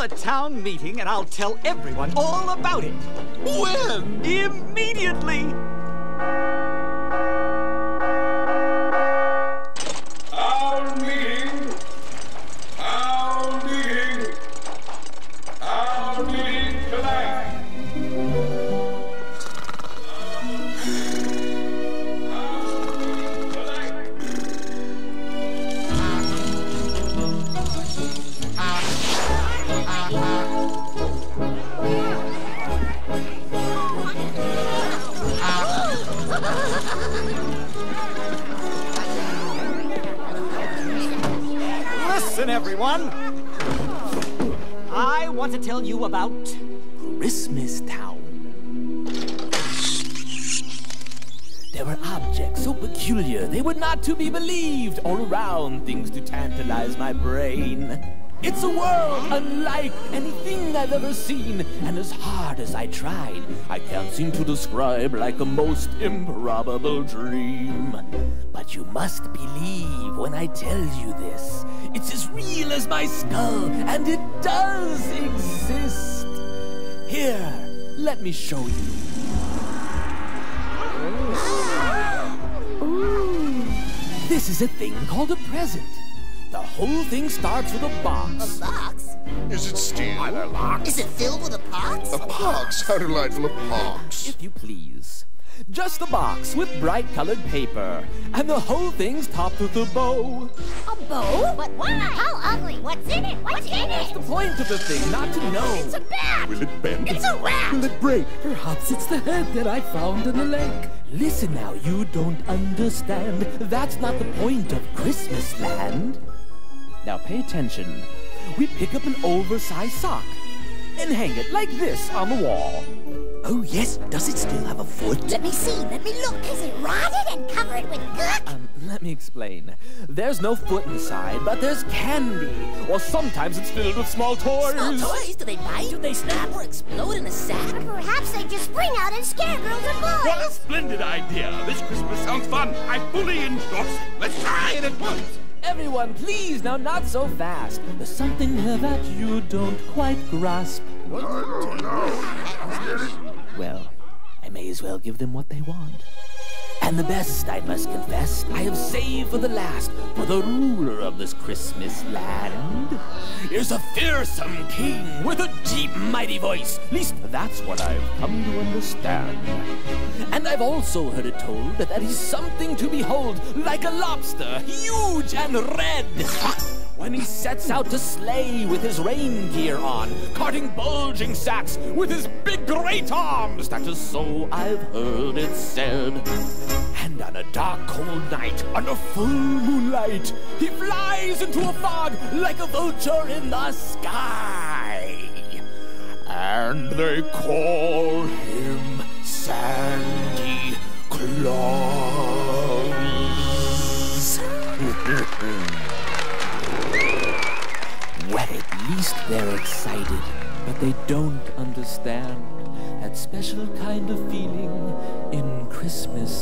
Call a town meeting and I'll tell everyone all about it. When? Immediately. Listen, everyone. I want to tell you about Christmas Town. There were objects so peculiar they were not to be believed. All around, things to tantalize my brain. It's a world unlike anything I've ever seen, and as hard as I tried, I can't seem to describe like a most improbable dream. But you must believe when I tell you this. It's as real as my skull, and it does exist. Here, let me show you. This is a thing called a present. The whole thing starts with a box. A box? Is it steel? Is it filled with a pox? A pox? How delightful a pox. If you please. Just a box with bright colored paper. And the whole thing's topped with a bow. A bow? But why? How ugly? What's in it? What's in That's the point of the thing, not to know. It's a bat! Will it bend? It's a rat! Will it break? Perhaps it's the head that I found in the lake. Listen now, you don't understand. That's not the point of Christmas land. Now pay attention. We pick up an oversized sock and hang it like this on the wall. Oh, yes. Does it still have a foot? Let me see, let me look. Is it rotted and covered with gunk? Um, let me explain. There's no foot inside, but there's candy. Or sometimes it's filled with small toys. Small toys? Do they bite? Do they snap or explode in a sack? Or perhaps they just spring out and scare girls and boys. What a splendid idea! This Christmas sounds fun. I fully endorse. it. Let's try it at once. Everyone, please, now not so fast. There's something here that you don't quite grasp. Well, I may as well give them what they want. And the best, I must confess, I have saved for the last, for the ruler of this Christmas land is a fearsome king with a deep, mighty voice. At least that's what I've come to understand. And I've also heard it told that he's something to behold, like a lobster, huge and red. When he sets out to slay with his rain gear on, carting bulging sacks with his big great arms, that is so I've heard it said. And on a dark, cold night, under full moonlight, he flies into a fog like a vulture in the sky. And they call him Sandy Claws. At least they're excited, but they don't understand that special kind of feeling in Christmas